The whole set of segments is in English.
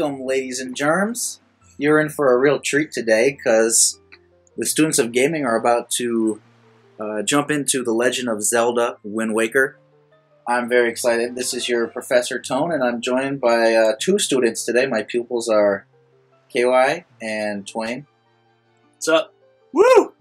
Welcome, ladies and germs. You're in for a real treat today because the students of gaming are about to uh, jump into The Legend of Zelda Wind Waker. I'm very excited. This is your Professor Tone, and I'm joined by uh, two students today. My pupils are KY and Twain. What's up? Woo!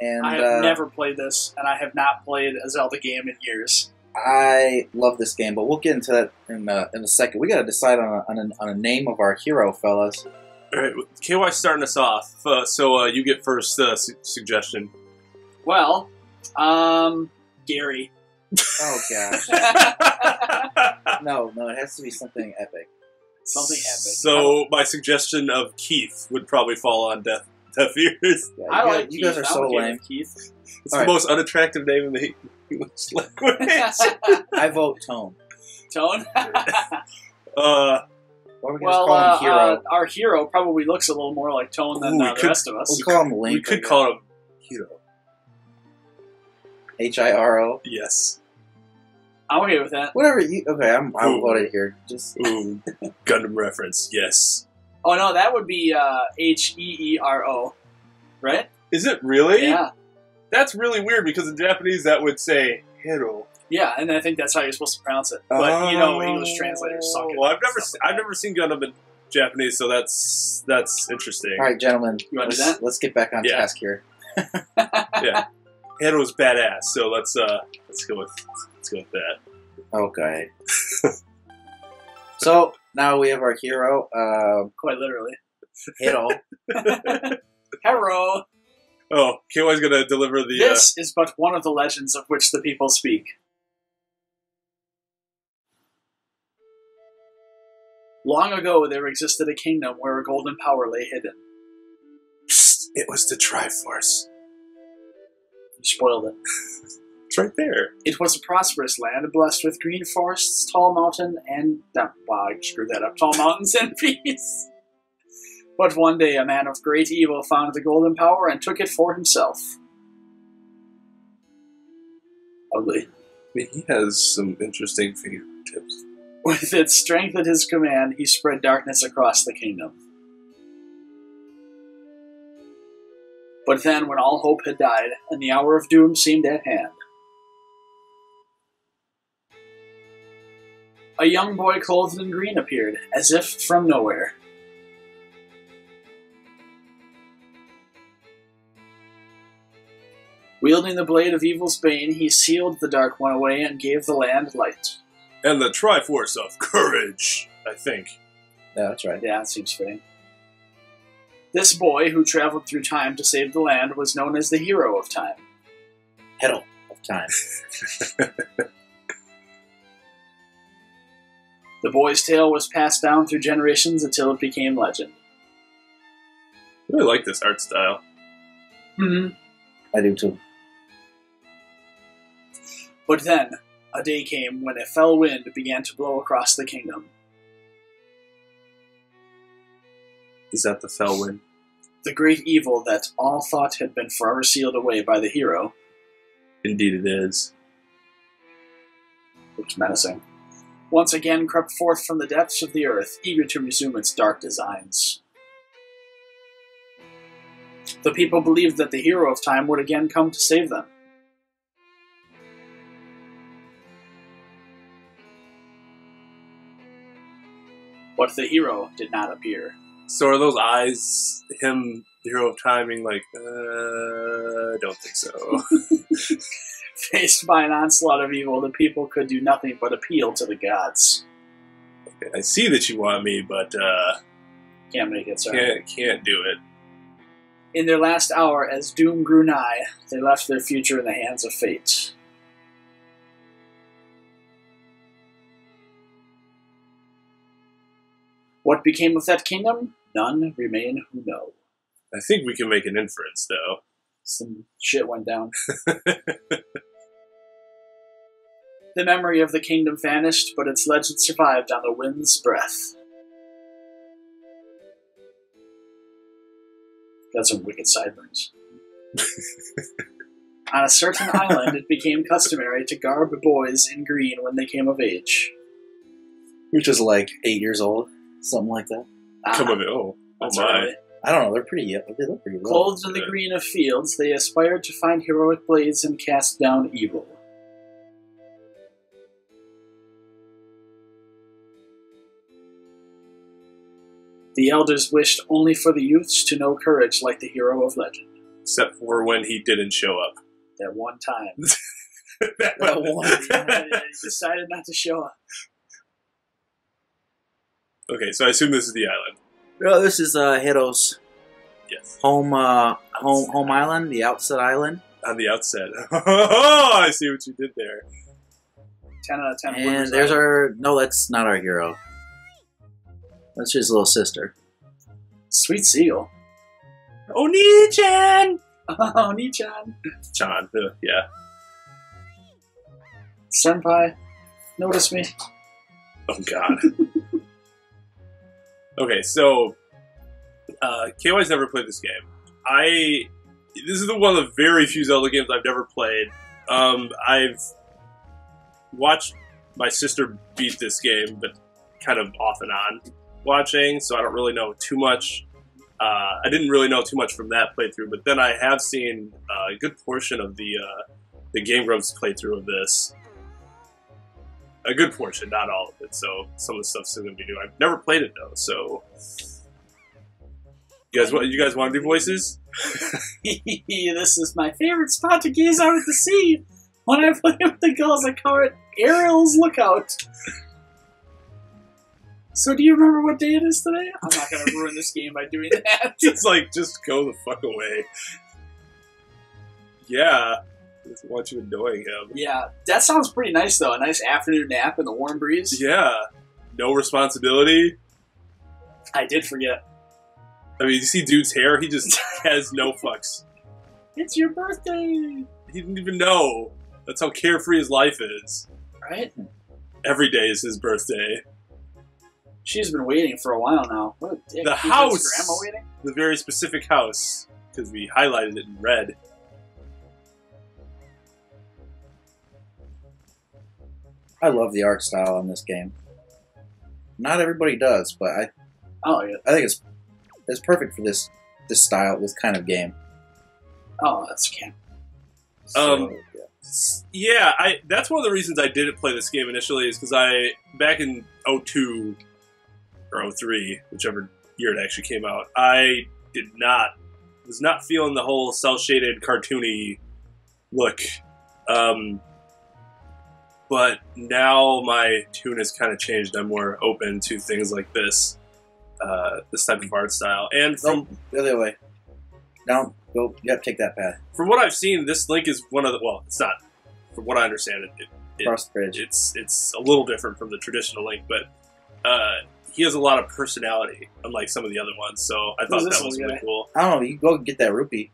And I have uh, never played this, and I have not played a Zelda game in years. I love this game, but we'll get into that in, uh, in a second. We got to decide on a, on, a, on a name of our hero, fellas. All right, KY starting us off. Uh, so uh, you get first uh, su- suggestion. Well, um, Gary. Oh gosh, no, no, it has to be something epic. Something epic. So my suggestion of Keith would probably fall on deaf deaf ears. Yeah, I you, like guys, you guys are so lame. Keith. It's All the right. most unattractive name in the English language. I vote Tone. Tone. uh, What are we well, call uh, him? Hero. uh, our hero probably looks a little more like Tone than Ooh, uh, we the could- rest of us. we'll call him Link. we could call him Hiro. H I R O. Yes. I'm okay with that. Whatever you. Okay, I'm. I'm Ooh. voted here. Just Ooh, Gundam reference. Yes. Oh no, that would be uh, H E E R O, right? Is it really? Yeah, That's really weird because in Japanese that would say Hiro. yeah, and I think that's how you're supposed to pronounce it. But you know, English translators suck. At Well, I've never, se- like I've never seen Gundam in Japanese, so that's that's interesting. all right, gentlemen. You let's, that? let's get back on Yeah. task here. yeah, Hiro's badass. So let's uh let's go with let's go with that. Okay. so now we have our hero, uh, Quite literally. Hiro. Hero. Oh, KY's gonna deliver the. This is but one of the legends of which the people speak. Long ago, there existed a kingdom where a golden power lay hidden. Uh, Psst, it was the Triforce. You spoiled it. It's right there. It was a prosperous land, blessed with green forests, tall mountain, and uh, wow, I screwed that up. Tall mountains and peace. But one day, a man of great evil found the golden power and took it for himself. Ugly. I he has some interesting fingertips. With its strength at his command, he spread darkness across the kingdom. But then, when all hope had died and the hour of doom seemed at hand, a young boy clothed in green appeared, as if from nowhere. Wielding the blade of evil's bane, he sealed the dark one away and gave the land light. And the Triforce of Courage, I think. Yeah, that's right. Yeah, it seems fitting. This boy, who traveled through time to save the land, was known as the hero of time. Hiro of time. The boy's tale was passed down through generations until it became legend. I really like this art style. Mm-hmm. I do too. But then, a day came when a fell wind began to blow across the kingdom. Is that the fell wind? The great evil that all thought had been forever sealed away by the hero Indeed, it is. looked menacing. Once again crept forth from the depths of the earth, eager to resume its dark designs. The people believed that the hero of time would again come to save them. But the hero did not appear. So are those eyes him, the hero of timing? Like, uh, I don't think so. Faced by an onslaught of evil, the people could do nothing but appeal to the gods. I see that you want me, but uh, Can't make it, sorry. can't can't do it. In their last hour, as doom grew nigh, they left their future in the hands of fate. What became of that kingdom? None remain who know. I think we can make an inference, though. Some shit went down. the memory of the kingdom vanished, but its legend survived on the wind's breath. Got some wicked sideburns. On a certain island, it became customary to garb boys in green when they came of age. Which is like eight years old. Something like that. Come Ah, on, oh, oh my. right. I don't know. They're pretty. Yeah, they look pretty low. Clothed in the green of fields, they aspired to find heroic blades and cast down evil. The elders wished only for the youths to know courage like the hero of legend. Except for when he didn't show up. That one time. that That one he decided not to show up. Okay, so I assume this is the island. Oh, this is uh, Hiro's Yes. home, uh, home, home island, the outset island, On the outset. Oh, I see what you did there. 10 out of 10. and there's out. our. No, that's not our hero. That's his little sister. Sweet Seal. Oni-chan! Oh, Nichan. Chan, uh, yeah. Senpai. Notice me. Oh god. okay, so uh, KY's never played this game. I this is the one of the very few Zelda games I've never played. Um, I've watched my sister beat this game, but kind of off and on watching, so I don't really know too much. Uh, I didn't really know too much from that playthrough, but then I have seen uh, a good portion of the uh, the Game Grumps playthrough of this, a good portion, not all of it. So some of the stuff's still gonna be new. I've never played it though, so you guys, want you guys want to do voices? this is my favorite spot to gaze out at the sea. When I play with the girls, I call it Aryll's Lookout. So, do you remember what day it is today? I'm not going to ruin this game by doing that. It's like just go the fuck away. Yeah, just want you annoying him. yeah, that sounds pretty nice, though. A nice afternoon nap in the warm breeze. Yeah, no responsibility. I did forget. I mean, you see dude's hair; he just has no fucks. It's your birthday, He didn't even know. That's how carefree his life is. right? Every day is his birthday. She's been waiting for a while now. What a dick. The house! Grandma waiting? The very specific house because we highlighted it in red. I love the art style in this game. Not everybody does, but I, Oh, yeah. I think it's it's perfect for this this style, this kind of game. Oh, that's camp. So, Um, yeah. Yeah, I that's one of the reasons I didn't play this game initially is because I back in 02 or 03, whichever year it actually came out, I did not was not feeling the whole cell shaded cartoony look. Um, but now my tune has kind of changed. I'm more open to things like this, uh, this type of art style. And from No, the other way. Down. Go. Yep. Take that path. from what I've seen, this Link is one of the well, it's not. From what I understand, it, it It- Cross the bridge. it's it's a little different from the traditional Link, but uh, he has a lot of personality, unlike some of the other ones. So I thought that was really guy? cool. I don't know. You go get that rupee.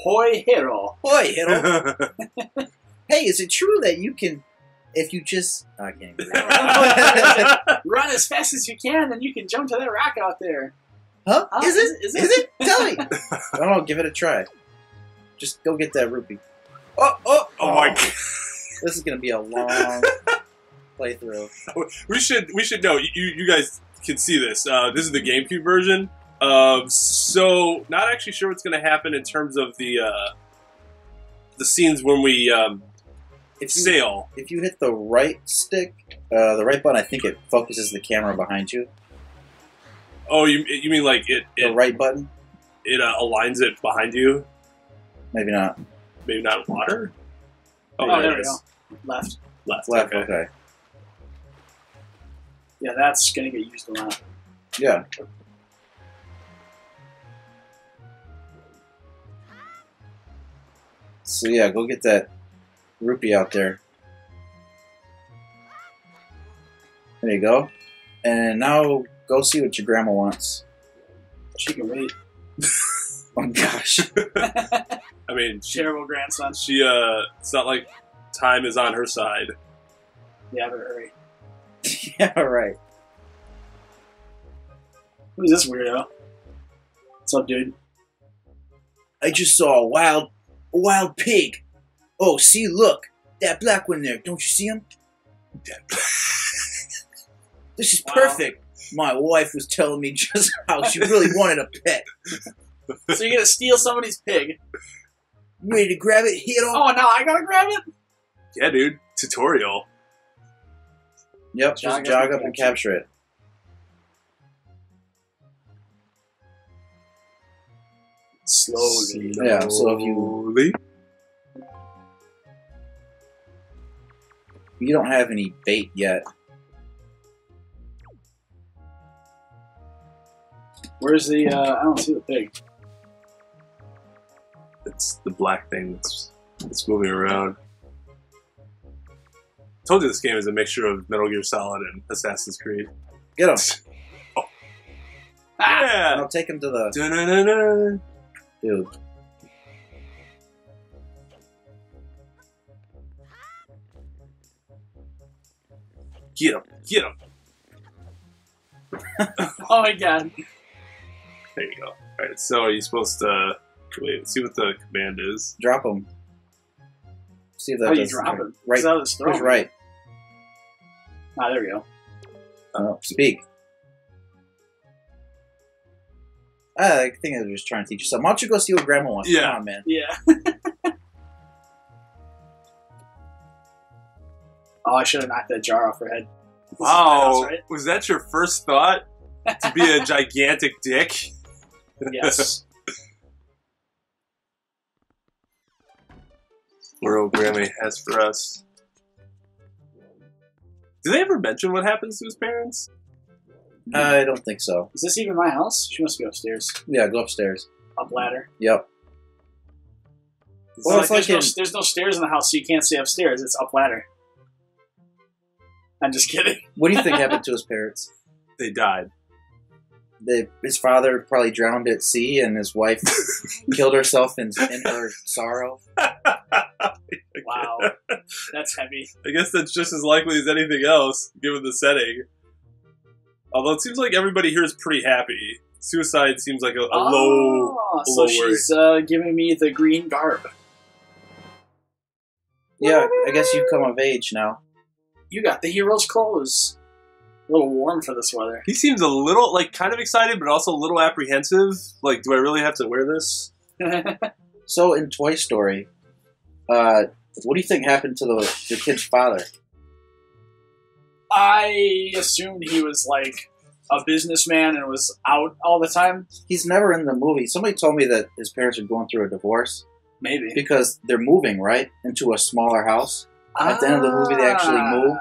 Hoi Hero. Boy, Hiro. hey, is it true that you can, if you just? I can't. Run as fast as you can, and you can jump to that rock out there. Huh? it? Is Is it? it? Tell me. I don't know. Give it a try. Just go get that rupee. Oh, oh, oh my! God. This is gonna be a long playthrough. We should we should know. You you guys can see this. Uh, this is the GameCube version. Um, so not actually sure what's going to happen in terms of the uh, the scenes when we um, If you, sail. if you hit the right stick, uh, the right button, I think it focuses the camera behind you. Oh, you you mean like it The right button, it uh, aligns it behind you? maybe not. Maybe not water. Oh, there there it we go. Left. Left. Left. Okay. Okay. Yeah, that's gonna get used a lot. Yeah. So yeah, go get that rupee out there. There you go. And now go see what your grandma wants. She can wait. Oh gosh. I mean, she, Terrible grandson. she uh, it's not like time is on her side. Yeah, but hurry. yeah, right. Who's this weirdo? What's up, dude? I just saw a wild a wild pig. Oh, see, look. That black one there. Don't you see him? This is Wow. perfect. My wife was telling me just how she really wanted a pet. So you're gonna steal somebody's pig. Ready to grab it? Hit on. Oh, now I gotta grab it. Yeah, dude. Tutorial. Yep, Jog just jog and up and capture. capture it. Slowly. Yeah, so if you- You don't have any bait yet. Where's the? Uh, I don't see the pig. It's the black thing that's, that's moving around. I told you this game is a mixture of Metal Gear Solid and Assassin's Creed. Get him. Ah! Yeah. I'll take him to the dude. Get him. Get him. Oh my god. There you go. Alright, so are you supposed to. Wait, see what the command is. Drop him. See if that How do you does drop trick. it? Right. Is that his throat? Who's right? Ah, there we go. Oh, speak. I think I was just trying to teach you something. Why don't you go see what Grandma wants? Yeah. Come on, man. Yeah. oh, I should have knocked that jar off her head. This is my Wow. house, right? Was that your first thought? To be a gigantic dick? Yes. What old Grammy has for us. Do they ever mention what happens to his parents? Uh, I don't think so. Is this even my house? She must be upstairs. Yeah, go upstairs. Up ladder. Yep. It's Well, Like, it's like there's, no, there's no stairs in the house, so you can't stay upstairs. It's up ladder. I'm just kidding. What do you think happened to his parents? they died. They, his father probably drowned at sea, and his wife killed herself in, in her sorrow. Wow. That's heavy. I guess that's just as likely as anything else, given the setting. Although it seems like everybody here is pretty happy. Suicide seems like a, a low. Oh, a so low she's uh, giving me the green garb. Yeah, I guess you've come of age now. You got the hero's clothes. A little warm for this weather. He seems a little, like, kind of excited, but also a little apprehensive. Like, do I really have to wear this? So in Toy Story, uh, what do you think happened to the, the kid's father? I assumed he was like a businessman and was out all the time. He's never in the movie. Somebody told me that his parents are going through a divorce Maybe. because they're moving right into a smaller house. At the end of the movie, they actually Ah. move.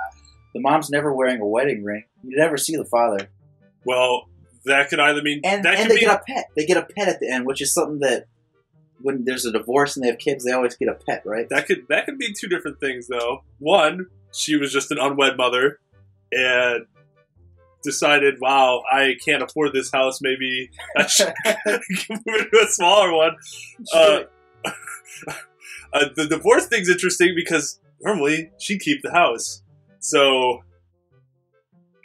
The mom's never wearing a wedding ring. You never see the father. Well, that could either mean And, that and could they mean get a pet. They get a pet at the end, which is something that when there's a divorce and they have kids, they always get a pet, right? that could that could mean two different things though. One, she was just an unwed mother and decided, "Wow, I can't afford this house. Maybe I should move into a smaller one." Uh, uh, the divorce thing's interesting because normally she'd keep the house, so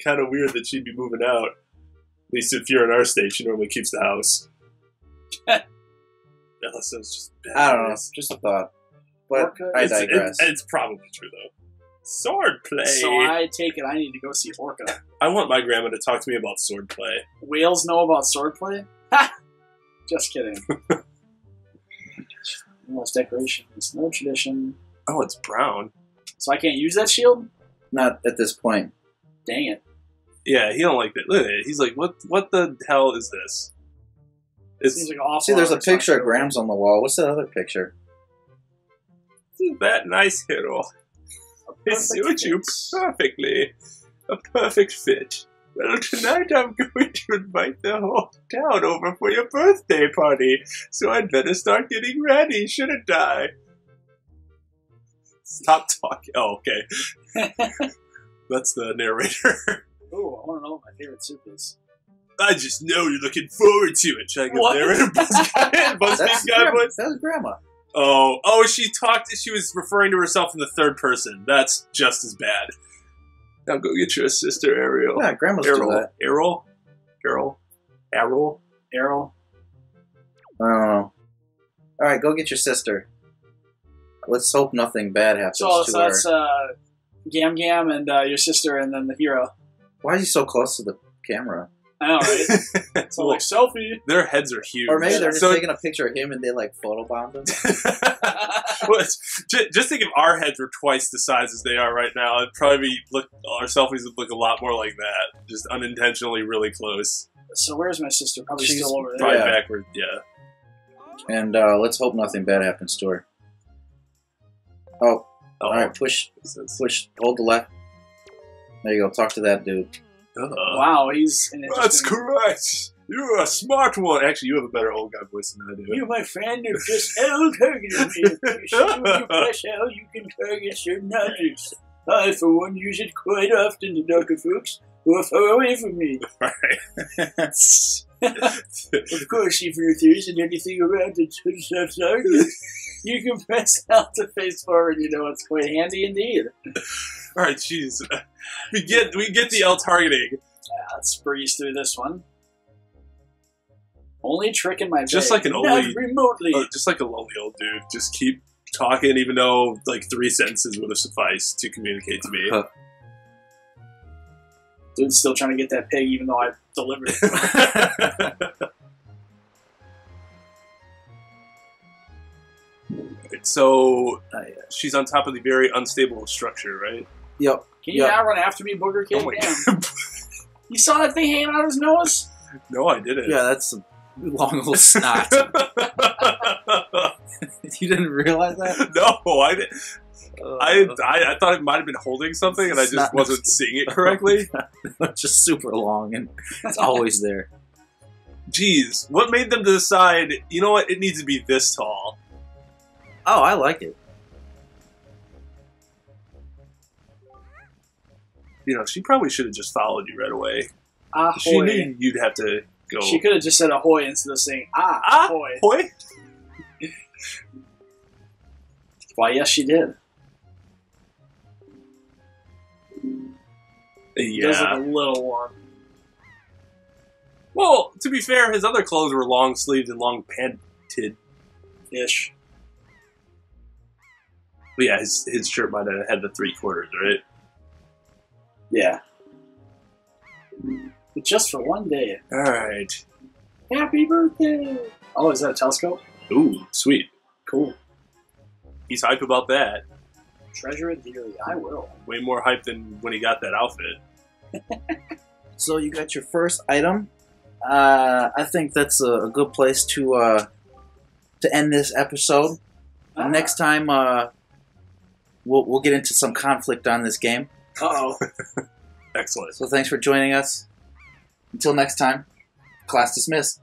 kind of weird that she'd be moving out. At least if you're in our state, she normally keeps the house. Unless it's just bad I don't know. news. Just a thought. But Orca uh, I It's, digress. it's, it's probably true though. Sword play. So I take it I need to go see Orca. I want my grandma to talk to me about sword play. Whales know about swordplay? Ha! Just kidding. Most decorations, no tradition. Oh, it's brown. So I can't use that shield? Not at this point. Dang it. Yeah, he don't like that. Look at it. He's like, what? What the hell is this? It's Seems like an awful See, there's a picture of stuff. Grams on the wall. What's that other picture? isn't that nice hero. They Perfect suit you perfectly. A perfect fit. Well, tonight I'm going to invite the whole town over for your birthday party, so I'd better start getting ready, shouldn't I? Stop talking. Oh, okay. That's the narrator. Ooh, I want to know what my favorite soup is. I just know you're looking forward to it. Should I get What? narrator? BuzzFeed That's BuzzFeed guy Grandma. That was Grandma. Oh, oh, she talked. She was referring to herself in the third person. That's just as bad. Now go get your sister, Aryll. Yeah, Grandma's Errol, that. Errol, Errol, Errol. Errol. I don't know. All right, go get your sister. Let's hope nothing bad happens So, to so her. that's uh, Gam Gam and uh, your sister and then the hero. Why is he so close to the camera. I know, right? So Well, like selfie. their heads are huge. Or maybe they're just So- taking a picture of him and they like photobombed him. Well, it's- just think if our heads were twice the size as they are right now, it'd probably be look our selfies would look a lot more like that, just unintentionally really close, so where's my sister? Probably She's still over there. probably Yeah. backward. Yeah. And uh, let's hope nothing bad happens to her. Oh, Oh, all right. Push, push, hold the left. There you go. Talk to that dude. uh, Wow, he's an That's correct. You're a smart one. Actually, you have a better old guy voice than I do. You, my friend, have just L targeted me. You you press L, you can target certain objects. I, for one, use it quite often to knock at folks who are far away from me. Right. Of course, if there isn't anything around to touch that you can press out to face forward. You know, it's quite handy indeed. All right, jeez. We get we get the L targeting. Uh, let's breeze through this one. Only trick in my Just bag, like an not only- remotely. Oh, just like a lonely old dude. Just keep talking, even though like three sentences would have sufficed to communicate to me. Huh. Dude's still trying to get that pig, even though I delivered it. so Oh, she's on top of the very unstable structure, right? Yep. Can you Yeah. not run after me, Booger Kid? Oh Damn. You saw that thing hanging out of his nose? no, I didn't. Yeah, that's a long old snot. you didn't realize that? no, I didn't. I, I I thought it might have been holding something, and I just not- wasn't seeing it correctly. it's just super long and it's always there. Jeez, what made them decide? You know what? It needs to be this tall. Oh, I like it. You know, she probably should have just followed you right away. Ahoy. She knew you'd have to go. She could have just said ahoy instead of saying ah, Ah, ahoy. Boy, Why, yes, she did. It does yeah. look a little warm. Well, to be fair, his other clothes were long sleeved and long panted. Ish. But yeah, his, his shirt might have had the three quarters, right? Yeah. But just for one day. All right. Happy birthday! Oh, is that a telescope? Ooh, sweet. Cool. He's hype about that. Treasure it dearly. I will. Way more hype than when he got that outfit. So you got your first item. Uh, I think that's a, a good place to uh, to end this episode. Ah. Next time, uh, we'll we'll get into some conflict on this game. Uh oh. Excellent. So thanks for joining us. Until next time, class dismissed.